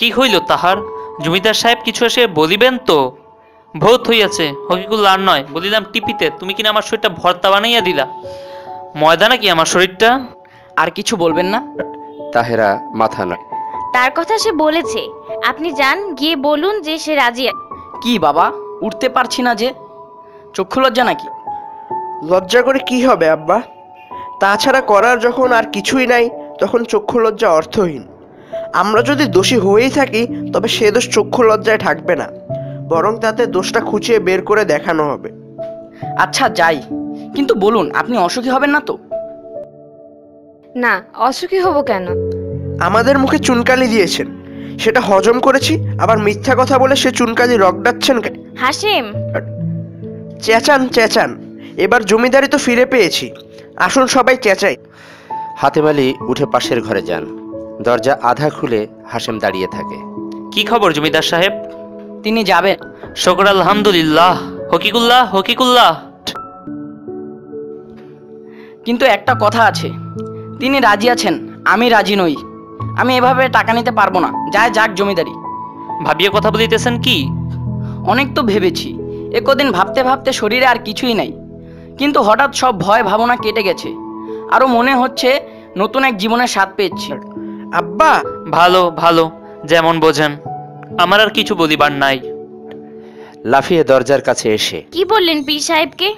কি হইল তাহার? জমিদার সাহেব কিছু এসে বলিবেন তো। ভৌত হইয়াছে হকিকুল আর নয় বলিলাম টিপিতে তুমি কিনা আমার শরীরটা ভর্তা বানাইয়া দিলা? ময়দা নাকি আমার শরীরটা? আর কিছু বলবেন না? তাহেরা মাথা নাড়ে তার কথা সে বলেছে। আপনি যান গিয়ে বলুন যে সে রাজি কি বাবা উঠতে পারছি না যে। চক্ষু লজ্জা নাকি? লজ্জা করে কি হবে আব্বা? তাছাড়া করার যখন আর কিছুই নাই তখন চক্ষু লজ্জা অর্থহীন। আমরা যদি দোষী হয়েই থাকি তবে সে দোষ চক্ষু লজ্জায় থাকবে না। বরং তাতে দোষটা খুঁচিয়ে বের করে দেখানো হবে। আচ্ছা যাই। কিন্তু বলুন আপনি অসুখী হবেন না তো? না অসুখী হব কেন? আমাদের মুখে চুনকালি দিয়েছেন। সেটা হজম করেছি আবার মিথ্যা কথা বলে সে চুনকালি রগডাচ্ছেন কেন হাসেম! চেঁচান চেঁচান। এবার জমিদারি তো ফিরে পেয়েছি। আসুন সবাই চেঁচাই। হাতেম আলী উঠে পাশের ঘরে যান। দরজা আধা খুলে হাসেম দাঁড়িয়ে থাকে। কি খবর জমিদার সাহেব? তিনি যাবেন। শকর আলহামদুলিল্লাহ। হকিকুল্লাহ হকিকুল্লাহ। কিন্তু একটা কথা আছে। তিনি রাজি আছেন আমি রাজি নই। আমি এভাবে টাকা নিতে পারব না। যায় যাক জমিদারি। ভাবিয়ে কথা বলিতেছেন কি? অনেক তো ভেবেছি। একদিন ভাবতে ভাবতে শরীরে আর কিছুই নাই। কিন্তু হঠাৎ সব ভয় ভাবনা কেটে গেছে। আরও মনে হচ্ছে নতুন এক জীবনের স্বাদ পেয়েছি। আব্বা ভালো ভালো যেমন বোঝেন। আমার আর কিছু বলিবার নাই। লাফিয়ে দরজার কাছে এসে। কি বললেন পীর সাহেবকে?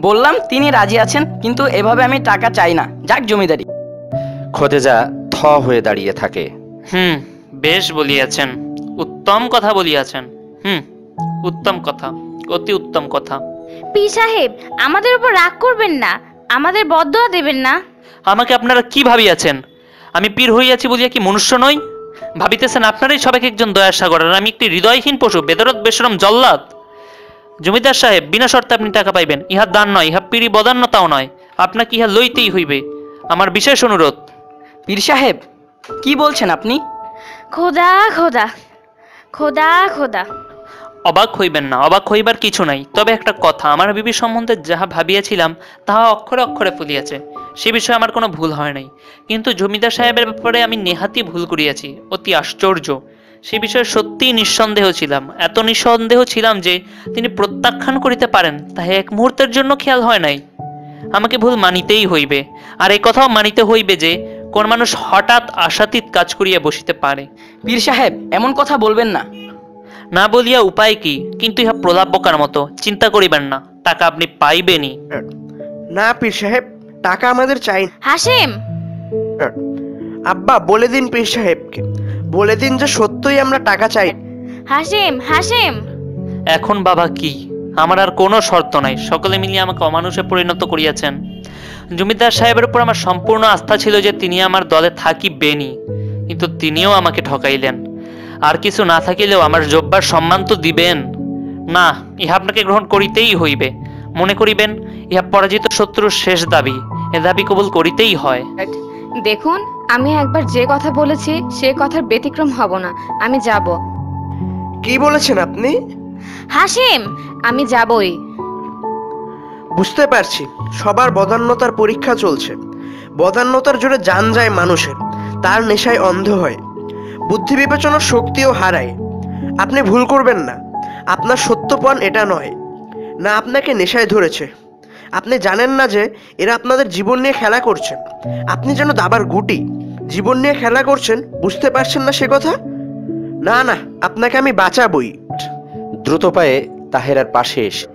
বললাম তিনি রাজি আছেন কিন্তু এভাবে আমি টাকা চাই না। যাক জমিদারি। খোদেজা থ হয়ে দাঁড়িয়ে থাকে। হুম বেশ বলিয়াছেন। উত্তম কথা বলিয়াছেন। হুম উত্তম কথা অতি উত্তম কথা। পীর সাহেব আমাদের উপর রাগ করবেন না। আমাদের বদয়া দেবেন না। আমাকে আপনারা কি ভাবিয়াছেন? আমি পীর হইয়াছি বলিয়া কি মনুষ্য নই? ভাবিতেছেন আপনারাই সবাইকে একজন দয়ার সাগর আর আমি একটি হৃদয়হীন পশু বেদরত বেশরম জল্লাদ। জমিদার সাহেব বিনা শর্তে আপনি টাকা পাইবেন ইহা দান নয় ইহা পিড়ি বদান্যতাও নয় আপনাকে ইহা লইতেই হইবে। আমার বিশেষ অনুরোধ। পীর সাহেব কি বলছেন আপনি? খোদা খোদা খোদা খোদা। অবাক হইবেন না, অবাক হইবার কিছু নাই। তবে একটা কথা, আমার বিবি সম্বন্ধে যাহা ভাবিয়াছিলাম, তাহা অক্ষরে অক্ষরে ফলিয়াছে। সে বিষয়ে আমার কোনো ভুল হয় নাই। কিন্তু জমিদার সাহেবের ব্যাপারে আমি নেহাতি ভুল করিয়াছি, অতি আশ্চর্য। সে বিষয়ে সত্যিই নিঃসন্দেহ ছিলাম। এত নিঃসন্দেহ ছিলাম যে তিনি প্রত্যাখ্যান করিতে পারেন, তাহে এক মুহূর্তের জন্য খেয়াল হয় নাই। আমাকে ভুল মানিতেই হইবে, আর এই কথাও মানিতে হইবে যে, কোন মানুষ হঠাৎ আশাতীত কাজ করিয়া বসিতে পারে। পীর সাহেব, এমন কথা বলবেন না। না বলিয়া উপায় কি? কিন্তু ইহা প্রলাপ বোকার মতো চিন্তা করিবেন না টাকা আপনি পাইবেনই। না পীর সাহেব টাকা আমাদের চাই না। হাসেম! আব্বা বলে দিন পীর সাহেবকে। বলে দিন যে সত্যই আমরা টাকা চাই। হাসেম হাসেম! এখন বাবা কি? আমার আর কোনো শর্ত নাই। সকলে মিলিয়ে আমাকে অমানুষে পরিণত করিয়াছেন। জমিদার সাহেবের উপর আমার সম্পূর্ণ আস্থা ছিল যে তিনি আমার দলে থাকিবেনই। কিন্তু তিনিও আমাকে ঠকাইলেন। আর কিছু না থাকিলেও আমার জব্বার সম্মান তো দিবেন। না ইহা আপনাকে গ্রহণ করিতেই হইবে। মনে করিবেন ইহা পরাজিত শত্রুর শেষ দাবি। এ দাবি কবুল করিতেই হয়। দেখুন আমি একবার যে কথা বলেছি সে কথার ব্যতিক্রম হব না। আমি যাব। কি বলেছেন আপনি? হাসিম আমি যাবই। বুঝতে পারছি সবার বদান্যতার পরীক্ষা চলছে। বদান্যতার জোরে যান যায় মানুষের তার নেশায় অন্ধ হয়। বুদ্ধি বিবেচনার শক্তিও হারায়। আপনি ভুল করবেন না। আপনার সত্যপণ এটা নয়। না আপনাকে নেশায় ধরেছে। আপনি জানেন না যে এরা আপনাদের জীবন নিয়ে খেলা করছেন আপনি যেন দাবার গুটি জীবন নিয়ে খেলা করছেন বুঝতে পারছেন না সে কথা? না না আপনাকে আমি বাঁচাবই। দ্রুত পায়ে তাহেরার পাশে এসে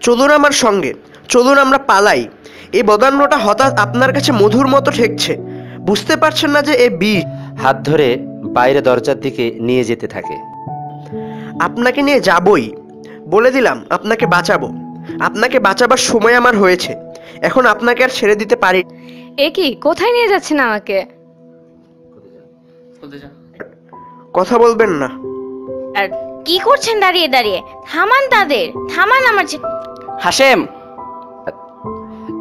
চলুন আমার সঙ্গে চলুন আমরা পালাই। এই বদান্যটা হঠাৎ আপনার কাছে মধুর মতো ঠেকছে। বুঝতে পারছেন না যে এ বিষ হাত ধরে বাইরে দরজার দিকে নিয়ে যেতে থাকে। আপনাকে নিয়ে যাবই। বলে দিলাম আপনাকে বাঁচাবো। আপনাকে বাঁচাবার সময় আমার হয়েছে। এখন আপনাকে আর ছেড়ে দিতে পারি এ কি কোথায় নিয়ে যাচ্ছেন আমাকে? কথা বলবেন না। আর কি করছেন দাঁড়িয়ে দাঁড়িয়ে? থামান তাদের থামান আমার হাসেম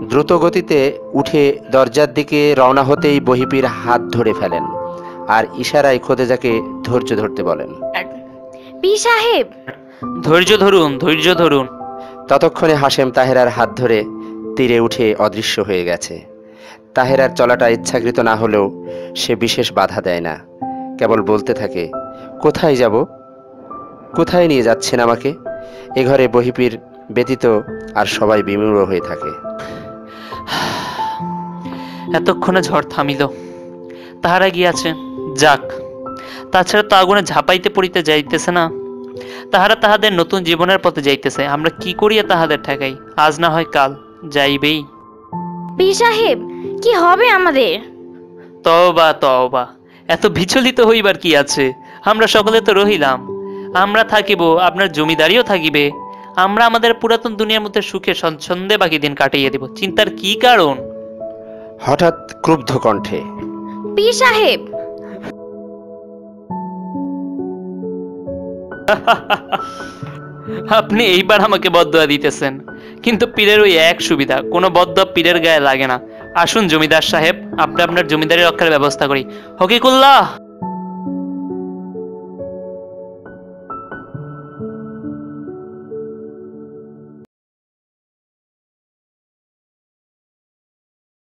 দ্রুত গতিতে উঠে দরজার দিকে রওনা হতেই বহিপির হাত ধরে ফেলেন। আর ইশারায় খোদেজাকে ধৈর্য ধরতে বলেন। পীর সাহেব। ধৈর্য ধরুন ধৈর্য ধরুন। ততক্ষণে হাসেম তাহেরার হাত ধরে তীরে উঠে অদৃশ্য হয়ে গেছে। তাহেরার চলাটা ইচ্ছাকৃত না হলেও সে বিশেষ বাধা দেয় না। কেবল বলতে থাকে কোথায় যাব? কোথায় নিয়ে যাচ্ছেন আমাকে? এ ঘরে বহিপির ব্যতীত আর সবাই বিমূঢ় হয়ে থাকে। এতক্ষণে ঝড় থামিল। তাহারা গিয়াছে যাক তাছাড়া তো আগুনে ঝাঁপাইতে পড়িতে যাইতেছে না। তাহারা তাহাদের নতুন জীবনের পথে যাইতেছে আমরা কি করিয়া তাহাদের ঠেকাই? আজ না হয় কাল যাইবেই। পীর সাহেব কি হবে আমাদের? তওবা তওবা। এত বিচলিত হইবার কি আছে? আমরা সকলে তো রহিলাম। আমরা থাকিব আপনার জমিদারিও থাকিবে। আমরা আমাদের পুরাতন দুনিয়ার মধ্যে সুখে স্বচ্ছন্দে বাকি দিন কাটিয়ে দেব। চিন্তার কি কারণ? হঠাৎ ক্রুব্ধ কণ্ঠে। পীর সাহেব আপনি এইবার আমাকে বদয়া দিতেছেন। কিন্তু পীরের ওই এক সুবিধা, কোনো বদয়া পীরের গায়ে লাগে না। আসুন জমিদার সাহেব আপনি আপনার জমিদারি রক্ষার ব্যবস্থা করি। হকিকুল্লাহ!